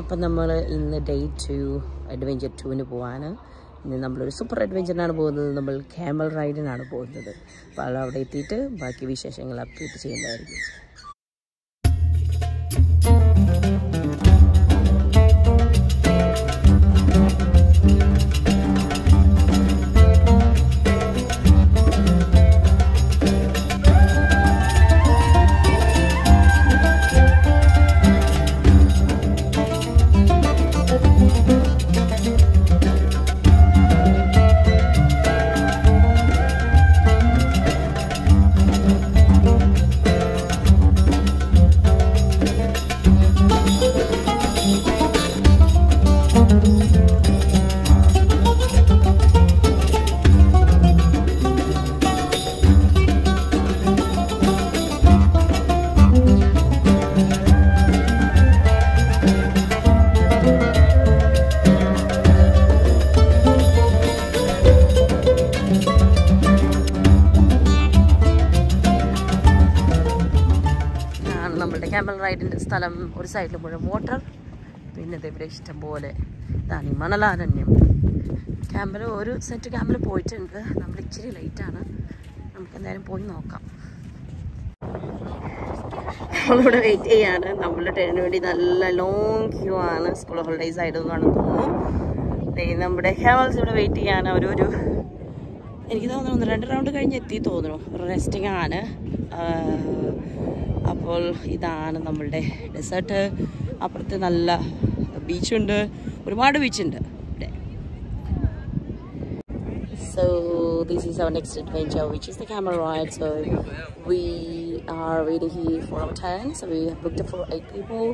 അപ്പം നമ്മൾ ഇന്ന് ഡേ ടു അഡ്വഞ്ചർ ടുവിന് പോവാണ്. ഇന്ന് നമ്മളൊരു സൂപ്പർ അഡ്വഞ്ചറിനാണ് പോകുന്നത്. നമ്മൾ ക്യാമൽ റൈഡിനാണ് പോകുന്നത്. അപ്പോൾ അവിടെ എത്തിയിട്ട് ബാക്കി വിശേഷങ്ങൾ അപ്ഡേറ്റ് ചെയ്യുന്നതായിരിക്കും. ക്യാമൽ റൈഡിന്റെ സ്ഥലം ഒരു സൈഡിൽ മുഴുവൻ വാട്ടർ പിന്നെ ഇവിടെ ഇഷ്ടം പോലെ ഇതാണ് ഈ മണലാരണ്യം ക്യാമ്പിൽ ഒരു സെറ്റ് ക്യാമ്പിൽ പോയിട്ടുണ്ട്. നമ്മൾ ഇച്ചിരി ലേറ്റാണ് നമുക്ക് എന്തായാലും പോയി നോക്കാം. നമ്മളിവിടെ വെയിറ്റ് ചെയ്യാണ്. നമ്മളുടെ ട്രെയിനിന് വേണ്ടി നല്ല ലോങ് ക്യൂ ആണ്. സ്കൂൾ ഹോളിഡേയ്സ് ആയതുകൊണ്ടാണ് തോന്നുന്നു നമ്മുടെ ഹെവൽസ് ഇവിടെ വെയിറ്റ് ചെയ്യാൻ അവരൊരു എനിക്ക് തോന്നുന്നു ഒന്ന് രണ്ട് റൗണ്ട് കഴിഞ്ഞ് എത്തി തോന്നുന്നു റെസ്റ്റിംഗ് ആണ് അപ്പോൾ ഇതാണ് നമ്മളുടെ ഡെസേർട്ട് അപ്പുറത്ത് നല്ല ബീച്ചുണ്ട് ഒരുപാട് ബീച്ചുണ്ട് So this is our next adventure, which is the camel ride. So we are waiting here for our turn. So we have booked it for eight people,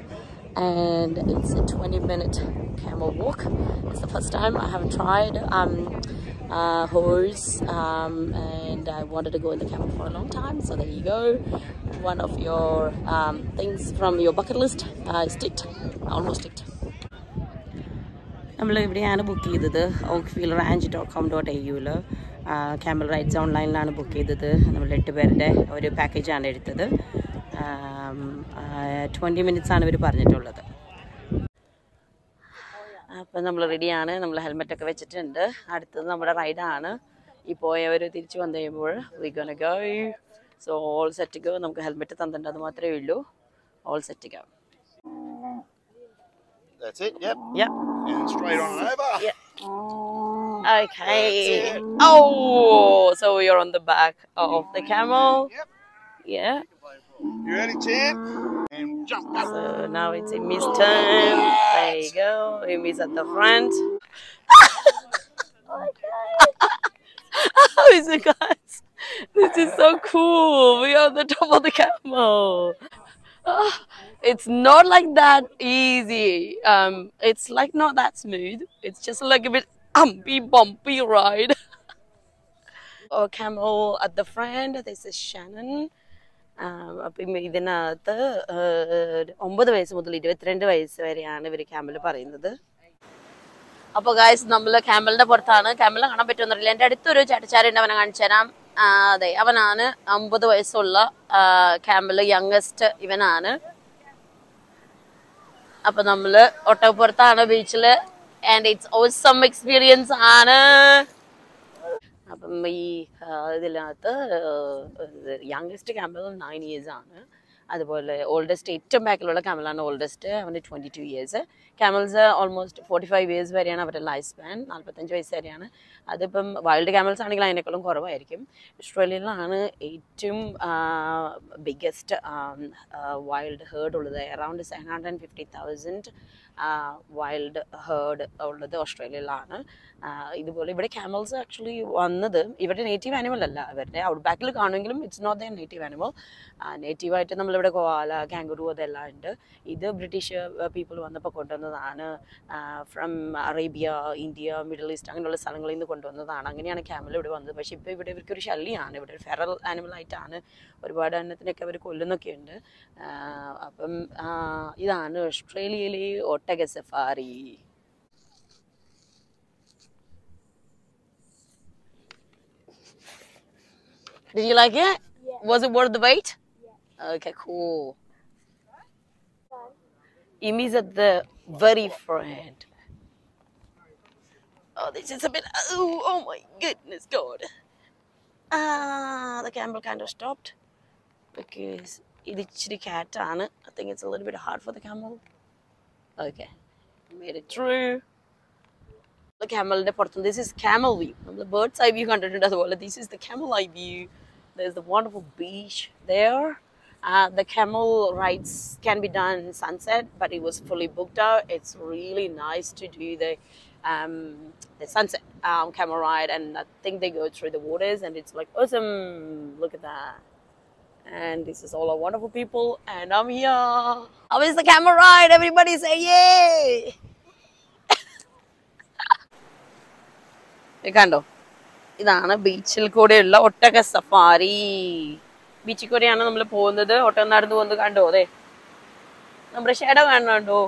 and it's a 20-minute camel walk. It's the first time I haven't tried um, uh, horse, um, and I wanted to go in the camel for a long time. So there you go. One of your um, things from your bucket list uh, is ticked, almost ticked. നമ്മൾ ഇവിടെയാണ് book ചെയ്തത് Oak Feel Ranch dot com dot A യുവിൽ camel rides ഓൺലൈനിലാണ് book ചെയ്തത് നമ്മൾ എട്ട് പേരുടെ ഒരു പാക്കേജാണ് എടുത്തത് ട്വന്റി മിനിറ്റ്സാണ് ഇവർ പറഞ്ഞിട്ടുള്ളത് അപ്പം നമ്മൾ റെഡിയാണ് നമ്മൾ ഹെൽമെറ്റൊക്കെ വെച്ചിട്ടുണ്ട് അടുത്തത് നമ്മുടെ റൈഡാണ് ഈ പോയവർ തിരിച്ചു വന്നു കഴിയുമ്പോൾ go so all set go നമുക്ക് ഹെൽമെറ്റ് തന്നിട്ടുണ്ട് അത് മാത്രമേ ഉള്ളൂ all set go That's it, yep. Yep. And straight on over. Yeah. Okay. Oh, so you're on the back of the camel. Yep. Yeah. You ready, champ? And jump up. So now it's Amy's turn. There you go. Amy's at the front. How is it, guys? This is so cool. We are on the top of the camel. Ah, it's not like that easy. Um, it's like not that smooth. It's just like a bit umpy, bumpy ride. a camel at the front. This is Shannon. അപ്പം ഇതിനകത്ത് ഒമ്പത് വയസ്സ് മുതൽ ഇരുപത്തിരണ്ട് വയസ്സ് വരെയാണ് ഇവർ ക്യാമ്പിൽ പറയുന്നത്. അപ്പോൾ ഗായ്സ് നമ്മൾ ക്യാമ്പലിന്റെ പുറത്താണ്. ക്യാമ്പലിനെ കാണാൻ പറ്റുമെന്നറിയില്ല എന്റെ അടുത്തൊരു ചേട്ടച്ചാരുണ്ട് അവനെ കാണിച്ചു തരാം. അതെ അവനാണ് അമ്പത് വയസ്സുള്ള ക്യാമ്പിൽ യങ്ങസ്റ്റ് ഇവനാണ്. അപ്പൊ നമ്മൾ ഒട്ടകപ്പുറത്താണ് ബീച്ചിൽ ആൻഡ് ഇറ്റ്സ് ഓസം എക്സ്പീരിയൻസ് ആണ്. ഈ ഇതിനകത്ത് യങ്ങസ്റ്റ് ക്യാമ്പൽ നയൻ ആണ്. അതുപോലെ ഓൾഡസ്റ്റ് ഏറ്റവും ബാക്കിലുള്ള ക്യാമലാണ് ഓൾഡസ്റ്റ് അവന് twenty two years camels almost forty five years വരെയാണ് അവരുടെ ലൈഫ് സ്പാൻ നാൽപ്പത്തഞ്ച് വയസ്സ് വരെയാണ്. അതിപ്പം വൈൽഡ് ക്യാമൽസ് ആണെങ്കിൽ അതിനേക്കാളും കുറവായിരിക്കും. ഓസ്ട്രേലിയയിലാണ് ഏറ്റവും ബിഗ്ഗസ്റ്റ് വൈൽഡ് ഹേർഡ് ഉള്ളത്. Around seven hundred and fifty thousand wild herd ഉള്ളത് ഓസ്ട്രേലിയയിലാണ്. ഇതുപോലെ ഇവിടെ ക്യാമൽസ് ആക്ച്വലി വന്നത് ഇവരുടെ നേറ്റീവ് ആനിമൽ അല്ല. ഇവരുടെ ഔട്ട് ബാക്കിൽ കാണുമെങ്കിലും it's not the native animal നേറ്റീവായിട്ട് നമ്മളിവിടെ കോവാല കാങ്കുറു അതെല്ലാം ഉണ്ട്. ഇത് ബ്രിട്ടീഷ് പീപ്പിൾ വന്നപ്പോൾ കൊണ്ടുവന്നതാണ്. From Arabia India middle east അങ്ങനെയുള്ള സ്ഥലങ്ങളിൽ നിന്ന് കൊണ്ടുവന്നതാണ്. അങ്ങനെയാണ് ക്യാമൽ ഇവിടെ വന്നത്. പക്ഷേ ഇപ്പോൾ ഇവിടെ ഇവർക്ക് ഒരു ശല്യമാണ് ഇവിടെ ഒരു ഫെറൽ ആനിമലായിട്ടാണ് ഒരുപാട് എണ്ണത്തിനൊക്കെ അവർ കൊല്ലുന്നൊക്കെ ഉണ്ട് അപ്പം ഇതാണ് ഓസ്ട്രേലിയയിലെ ஒட்டக safari Did you like it? Yeah. Was it worth the wait? Yeah. Okay, cool. Imi's at the very front. Oh, this is a bit. Oh, oh my goodness, God. Ah, the camera kind of stopped because it's cat. I think it's a little bit hard for the camel. Okay, made it through. The camel പുറത്തുനിന്ന് this is camel view. നമ്മൾ birds eye view കണ്ടിട്ടുണ്ട് അതുപോലെ this is the camel eye view. There's the wonderful beach there. Uh, the camel rides can be done sunset, but it was fully booked out. It's really nice to do the um, the sunset um, camel ride, and I think they go through the waters, and it's like awesome. Look at that. And this is all our wonderful people, and I'm here. How is the camel ride? Everybody say yay! കണ്ടോ ഇതാണ് ബീച്ചിൽ കൂടെയുള്ള ഒട്ടക safari ബീച്ചിൽ കൂടെയാണ് നമ്മൾ പോകുന്നത് ഒട്ടകം നടന്നു പോകുന്നത് കണ്ടോ അതെ നമ്മുടെ ഷെഡ കാണുന്നുണ്ടോ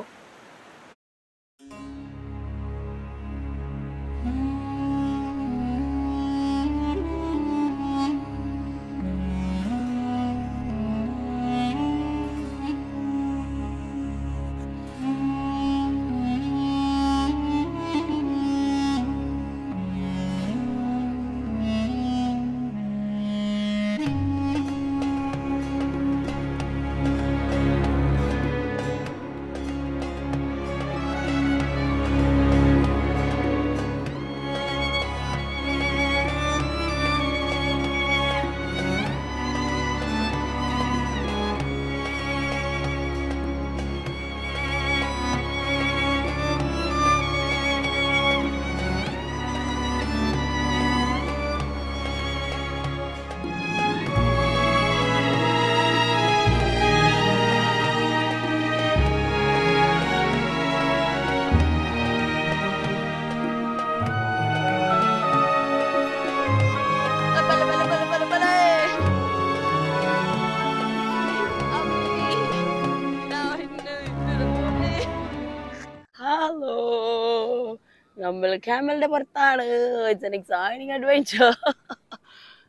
നമ്മൾ ക്യാമലിന്റെ പുറത്താണ് it's an exciting adventure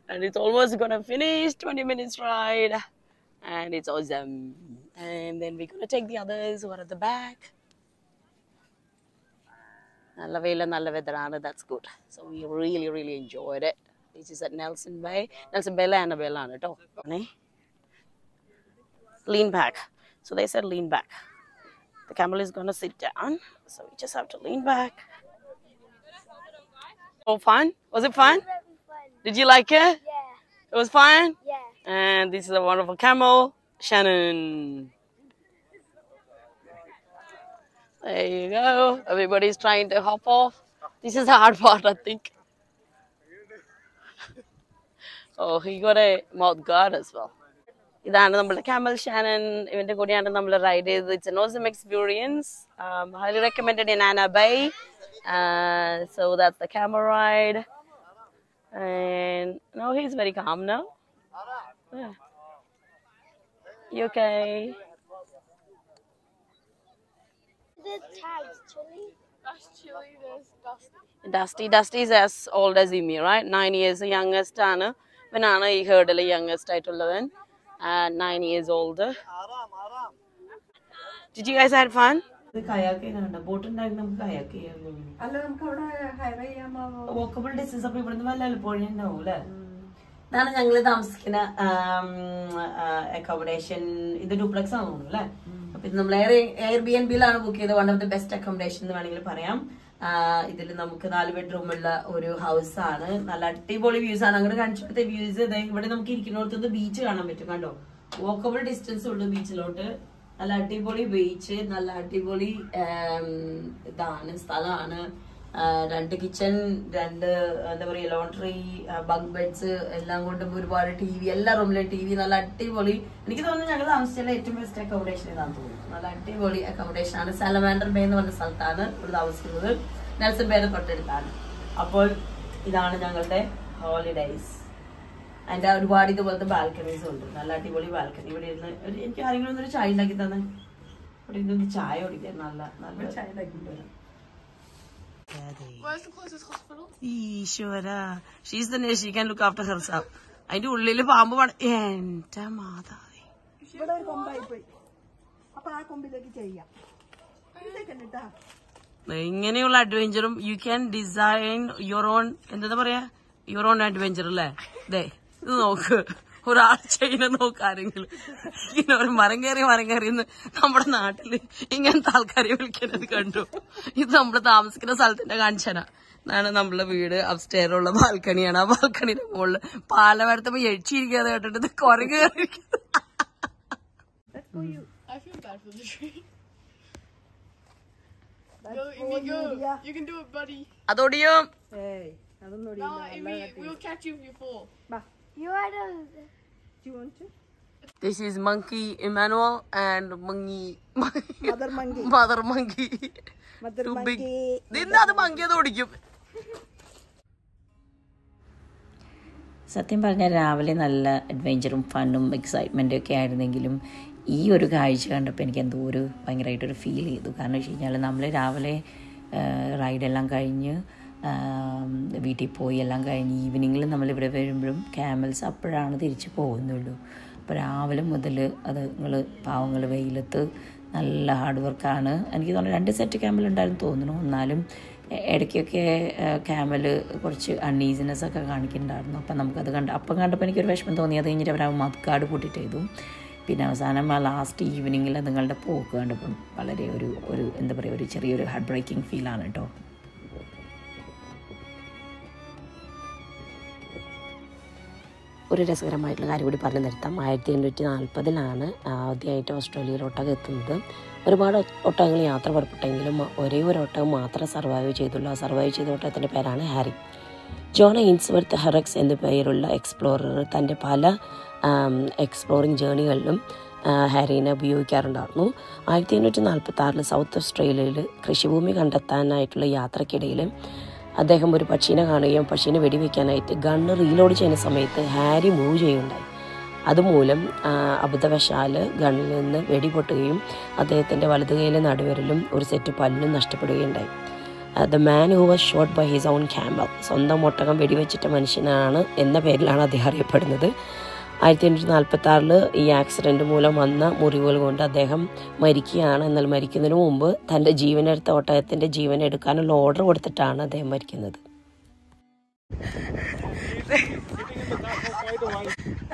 and it's almost gonna finish 20 minutes ride and it's awesome and then we're gonna take the others who are at the back നല്ല വെയില നല്ല വെതറാണ് that's good so we really really enjoyed it this is at Nelson Bay Nelson Bela ആനബേല ആണ് കേട്ടോ lean back so they said lean back the camel is going to sit down so we just have to lean back oh fun? Was it fun. Did you like it? Yeah, it was fun? Yeah. and this is a wonderful camel shannon. There you go. Everybody's trying to hop off. This is the hard part i think. Oh he got a mouth guard as well ഇതാണ് നമ്മുടെ camel Shannon ഇവന്റെ കൂടെയാണ് നമ്മൾ ride ചെയ്തത് it's an awesome experience highly recommended in Anna Bay so that's the camel ride and no he's very calm now yeah. you okay The tags, chili. That's chili, there's dusty. Dusty, Dusty is as old as Imi, right? Nine years youngest ആണ് ഇവനാണ് ഈ hurdle youngest ആയിട്ടുള്ളവൻ nine years old. Did you guys have fun? Walkable distance അപ്പൊ ഇവിടുന്ന് വല്ല പുഴ ഉണ്ടാവും അല്ലേ? ഇതാണ് ഞങ്ങൾ താമസിക്കുന്ന അക്കോമഡേഷൻ ഇത് ഡ്യൂപ്ലക്സ് ആണെന്ന് തോന്നുന്നു അല്ലേ? അപ്പൊ ഇത് നമ്മൾ എയർ എയർ ബി എൻ ബിയിലാണ് ബുക്ക് ചെയ്ത് one of the best accommodation എന്ന് വേണമെങ്കിൽ പറയാം. ഇതിൽ നമുക്ക് നാല് ബെഡ്റൂം ഉള്ള ഒരു ഹൗസ് ആണ് നല്ല അടിപൊളി വ്യൂസ് ആണ്. അങ്ങോട്ട് കാണിച്ചപ്പോഴത്തെ വ്യൂസ് ഇവിടെ നമുക്ക് ഇരിക്കുന്നിടത്തുനിന്ന് ബീച്ച് കാണാൻ പറ്റും കണ്ടോ? വോക്കബിൾ ഡിസ്റ്റൻസ് ഉള്ളു ബീച്ചിലോട്ട് നല്ല അടിപൊളി ബീച്ച് നല്ല അടിപൊളി ഇതാണ് സ്ഥലമാണ് രണ്ട് കിച്ചൺ രണ്ട് എന്താ പറയുക ലോണ്ടറി ബങ്ക് ബെഡ്സ് എല്ലാം കൊണ്ടും ഒരുപാട് ടി വി എല്ലാ റൂമിലും ടി വി നല്ല അടിപൊളി. എനിക്ക് തോന്നുന്നു ഞങ്ങൾ താമസിച്ചുള്ള ഏറ്റവും ബെസ്റ്റ് അക്കോമഡേഷൻ ഇതാണെന്ന് തോന്നുന്നു. നല്ല അടിപൊളി അക്കോമഡേഷൻ ആണ്. സാലമാൻഡർ ബേ എന്ന് പറഞ്ഞ സ്ഥലത്താണ് ഇവിടെ താമസിക്കുന്നത്. നെൽസൺ ബേയുടെ തൊട്ടടുത്താണ്. അപ്പോൾ ഇതാണ് ഞങ്ങളുടെ ഹോളിഡേയ്സ് അതിന്റെ ഒരുപാട് ഇതുപോലത്തെ ബാൽക്കണീസ് ഉണ്ട്. നല്ല അടിപൊളി ബാൽക്കണി ഇവിടെ ഇരുന്ന് എനിക്ക് ആരെങ്കിലും ഒന്നൊരു ചായ ഉണ്ടാക്കി തന്നെ. ഇവിടെ ഇരുന്ന് ചായ കുടിക്കാൻ നല്ല നല്ല ചായ ഉണ്ടാക്കിയിട്ട് Where's the closest hospital? Eshwara. She's the nurse she can look after herself അതിന്റെ ഉള്ളിൽ പാമ്പ് പണ എന്റെ മാതാവേ. ഇവിടെ ഒരു കൊമ്പായി പോയി. അപ്പൊ ആ കൊമ്പിലേക്ക് ചെയ്യാം. ഇങ്ങനെയുള്ള അഡ്വഞ്ചറും you can design your own എന്താ പറയാ? യുവർ ഓൺ അഡ്വഞ്ചർ അല്ലേ? ദേ ഇത് നോക്ക്. ഒരാൾ ചെയ്യുന്ന നോക്കാരെങ്കിലും. ഇങ്ങനെ ഒരു മരം കയറി മരം കയറി എന്ന് നമ്മുടെ നാട്ടിൽ ഇങ്ങനത്തെ ആൾക്കാരെ വിളിക്കുന്നത് കണ്ടു. ഇത് നമ്മൾ താമസിക്കുന്ന സ്ഥലത്തിന്റെ കാണിച്ചാണ് എന്നാണ് നമ്മളെ വീട്. അപ്സ്റ്റെയറുള്ള ബാൽക്കണിയാണ്. ആ ബാൽക്കണിയുടെ മുകളിൽ പാല വരത്തപ്പോ എഴിച്ചിരിക്കാതെ കേട്ടിട്ട് ഇത് കുരങ്ങ് അതോടിയോ? അതൊന്നും You want the. This is monkey Emmanuel and monkey Mother Monkey. mother monkey. Mother Too big. Monkey നിന്ന് അത് monkey അത് ഓടിക്കും സത്യം പറഞ്ഞാൽ രാവിലെ നല്ല അഡ്വഞ്ചറും ഫണ്ണും എക്സൈറ്റ്മെന്റും ഒക്കെ ആയിരുന്നെങ്കിലും ഈ ഒരു കാഴ്ച കണ്ടപ്പോൾ എനിക്ക് എന്തോ ഒരു ഭയങ്കരമായിട്ടൊരു ഫീൽ ചെയ്തു കാരണം വെച്ച് കഴിഞ്ഞാൽ നമ്മൾ രാവിലെ റൈഡെല്ലാം കഴിഞ്ഞ് വീട്ടിൽ പോയി എല്ലാം കഴിഞ്ഞ് ഈവനിങ്ങിൽ നമ്മളിവിടെ വരുമ്പോഴും ക്യാമൽസ് അപ്പോഴാണ് തിരിച്ച് പോകുന്നുള്ളൂ. അപ്പോൾ രാവിലെ മുതൽ അത് നിങ്ങൾ പാവങ്ങൾ വെയിലത്ത് നല്ല ഹാർഡ് വർക്കാണ് എനിക്ക് തോന്നുന്നു രണ്ട് സെറ്റ് ക്യാമൽ ഉണ്ടായിരുന്നു തോന്നുന്നു. എന്നാലും ഇടയ്ക്കൊക്കെ ക്യാമൽ കുറച്ച് അൺഈസിനെസ് ഒക്കെ കാണിക്കുന്നുണ്ടായിരുന്നു. അപ്പം നമുക്കത് കണ്ട് അപ്പം കണ്ടപ്പോൾ എനിക്കൊരു വിഷമം തോന്നി. അത് കഴിഞ്ഞിട്ട് അവർ ആ മത്കാട് കൂട്ടിയിട്ട് ചെയ്തു. പിന്നെ അവസാനം ആ ലാസ്റ്റ് ഈവനിങ്ങിൽ നിങ്ങളുടെ പോക്ക് കണ്ടപ്പം വളരെ ഒരു ഒരു എന്താ പറയുക ഒരു ചെറിയൊരു ഹാർട്ട് ബ്രേക്കിംഗ് ഫീലാണ് കേട്ടോ. ഒരു രസകരമായിട്ടുള്ള കാര്യം കൂടി പറഞ്ഞു നിർത്താം ആയിരത്തി എണ്ണൂറ്റി നാൽപ്പതിലാണ് ആദ്യമായിട്ട് ഓസ്ട്രേലിയയിൽ ഒട്ടകം എത്തുന്നത്. ഒരുപാട് ഒട്ടകങ്ങൾ യാത്ര പുറപ്പെട്ടെങ്കിലും ഒരേ ഒരു ഒട്ടകം മാത്രം സർവൈവ് ചെയ്തുള്ളൂ. ആ സർവൈവ് ചെയ്ത ഒട്ടകത്തിന്റെ പേരാണ് ഹാരി. ജോണ ഇൻസ്വർത്ത് ഹെറക്സ് എന്ന പേരുള്ള എക്സ്പ്ലോറർ തന്റെ പല എക്സ്പ്ലോറിങ് ജേണികളിലും ഹാരിനെ ഉപയോഗിക്കാറുണ്ടായിരുന്നു. ആയിരത്തി എണ്ണൂറ്റി നാൽപ്പത്തി ആറിൽ സൗത്ത് ഓസ്ട്രേലിയയിൽ കൃഷിഭൂമി കണ്ടെത്താനായിട്ടുള്ള യാത്രക്കിടയിൽ അദ്ദേഹം ഒരു പക്ഷീനെ കാണുകയും പക്ഷീനെ വെടിവെക്കാനായിട്ട് ഗണ്ണ് റീലോഡ് ചെയ്യുന്ന സമയത്ത് ഹാരി മൂവ് ചെയ്യുകയുണ്ടായി. അതുമൂലം അബദ്ധവശാൽ ഗണ്ണിൽ നിന്ന് വെടിപൊട്ടുകയും അദ്ദേഹത്തിന്റെ വലതു കൈയിലെ നടുവിരലും ഒരു സെറ്റ് പല്ലും നഷ്ടപ്പെടുകയുണ്ടായി. The man who was shot by his own camel സ്വന്തം ഒട്ടകം വെടിവെച്ചിട്ട മനുഷ്യനാണ് എന്ന പേരിലാണ് അദ്ദേഹം അറിയപ്പെടുന്നത്. ആയിരത്തി എണ്ണൂറ്റി നാൽപ്പത്തി ആറിൽ ഈ ആക്സിഡന്റ് മൂലം വന്ന മുറിവുകൾ കൊണ്ട് അദ്ദേഹം മരിക്കുകയാണ്. എന്നാൽ മരിക്കുന്നതിന് മുമ്പ് തന്റെ ജീവനെടുത്ത ഒട്ടകത്തിന്റെ ജീവൻ എടുക്കാനുള്ള ഓർഡർ കൊടുത്തിട്ടാണ് അദ്ദേഹം മരിക്കുന്നത്.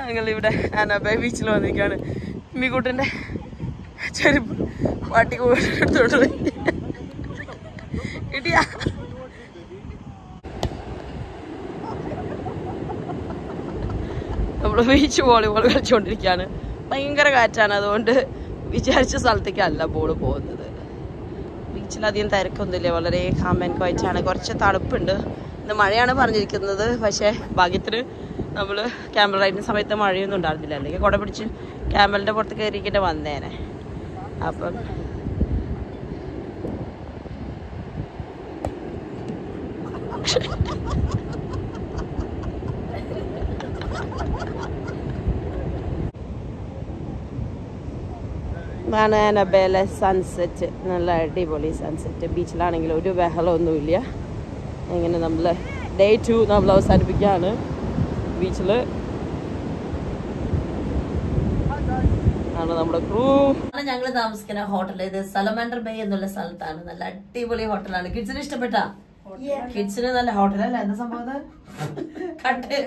ഞങ്ങളിവിടെ അനബ ബീച്ചിൽ വന്നിരിക്കുകയാണ് മിക്കൂട്ടിന്റെ ചെരുപ്പ് പാട്ടി എടുത്തോണ്ട് പോയി കിട്ടിയാ ബീച്ച് വോളിബോൾ കളിച്ചുകൊണ്ടിരിക്കുകയാണ് ഭയങ്കര കാറ്റാണ്. അതുകൊണ്ട് വിചാരിച്ച സ്ഥലത്തേക്കല്ല ബോൾ പോകുന്നത്. ബീച്ചിലധികം തിരക്കൊന്നുമില്ല. വളരെ കാമ്പൻ ക്വയറ്റാണ് കുറച്ച് തണുപ്പുണ്ട്. ഇന്ന് മഴയാണ് പറഞ്ഞിരിക്കുന്നത്. പക്ഷേ ഭാഗ്യത്തിന് നമ്മൾ ക്യാമറ റൈഡിന് സമയത്ത് മഴയൊന്നും ഉണ്ടായിരുന്നില്ല. അല്ലെങ്കിൽ കുട പിടിച്ച് ക്യാമലിന്റെ പുറത്ത് കയറിയിട്ട് വന്നേനെ. അപ്പം ഇതാണ് അനബേലെ സൺസെറ്റ് നല്ല അടിപൊളി സൺസെറ്റ് ബീച്ചിലാണെങ്കിൽ ഒരു ബഹളമൊന്നുമില്ല. ഇങ്ങനെ നമ്മൾ ഡേ ടു നമ്മൾ അവസാനിപ്പിക്കുകയാണ്. ബീച്ചിൽ ആണ് നമ്മുടെ ക്രൂ ഞങ്ങൾ താമസിക്കുന്ന ഹോട്ടൽ ഇത് സലമാൻഡർ ബേ എന്നുള്ള സ്ഥലത്താണ്. നല്ല അടിപൊളി ഹോട്ടലാണ്. കിഡ്സിന് ഇഷ്ടപ്പെട്ട? കിഡ്സിന് നല്ല ഹോട്ടലല്ല? എന്താ സംഭവം? കട്ട്.